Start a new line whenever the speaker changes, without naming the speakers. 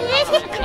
música.